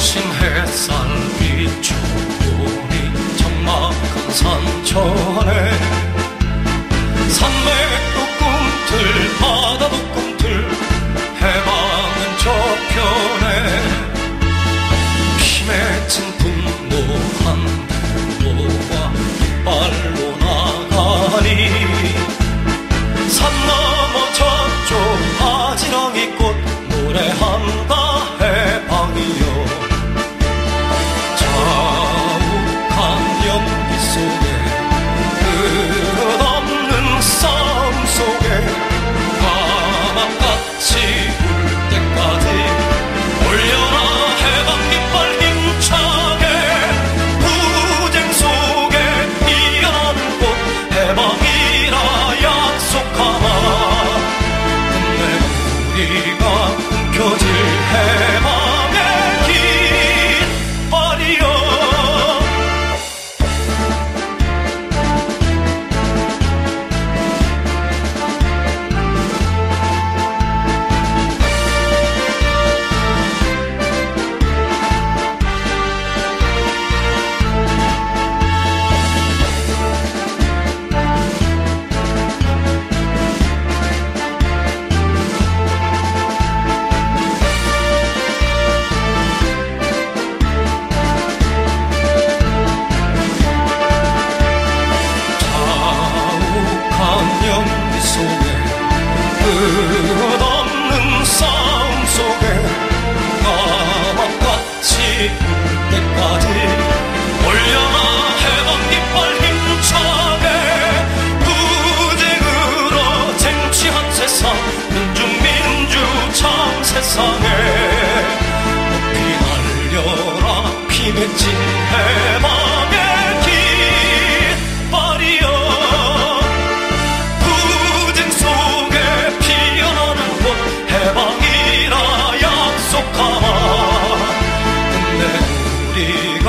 부신 햇살 비추니 적막한 산천에 산맥도 꿈틀 바다도 꿈틀 해방은 저편에. 피 맺힌 분노 한 대로와 이빨로 나가니 산 넘어 저쪽 아지랑이 꽃 노래한 세상에 높이 날려라 피 맺힌 해방의 깃발이여 부쟁 속에 피어나는 꽃 해방이라 약속하마 끝내 우리가